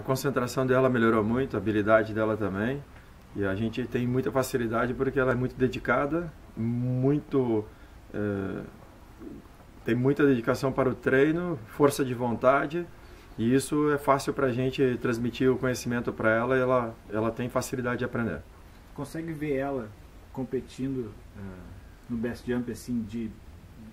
a concentração dela melhorou muito, a habilidade dela também. E a gente tem muita facilidade porque ela é muito dedicada, muito é, tem muita dedicação para o treino, força de vontade e isso é fácil para a gente transmitir o conhecimento para ela e ela, ela tem facilidade de aprender. Consegue ver ela competindo uh, no Best Jump assim, de,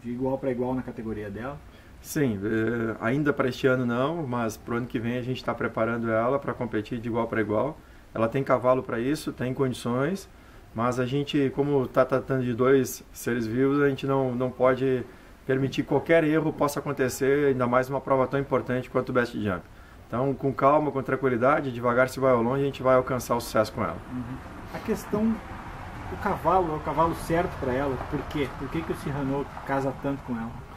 de igual para igual na categoria dela? Sim, eh, ainda para este ano não, mas para o ano que vem a gente está preparando ela para competir de igual para igual. Ela tem cavalo para isso, tem condições, mas a gente, como está tratando de dois seres vivos, a gente não, não pode permitir qualquer erro possa acontecer, ainda mais uma prova tão importante quanto o Best Jump. Então, com calma, com tranquilidade, devagar se vai ao longe, a gente vai alcançar o sucesso com ela. Uhum. A questão o cavalo é o cavalo certo para ela. Por quê? Por que, que o Cyrano casa tanto com ela?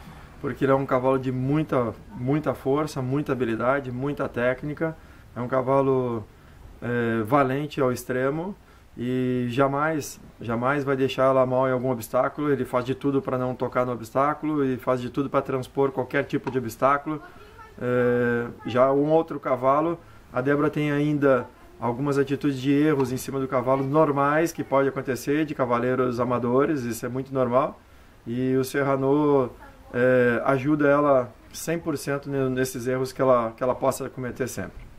Porque ele é um cavalo de muita, muita força, muita habilidade, muita técnica. É um cavalo é, valente ao extremo e jamais, jamais vai deixar ela mal em algum obstáculo. Ele faz de tudo para não tocar no obstáculo e faz de tudo para transpor qualquer tipo de obstáculo. É, já um outro cavalo, a Débora tem ainda algumas atitudes de erros em cima do cavalo normais que pode acontecer de cavaleiros amadores, isso é muito normal. E o Serrano é, ajuda ela 100% nesses erros que ela, que ela possa cometer sempre.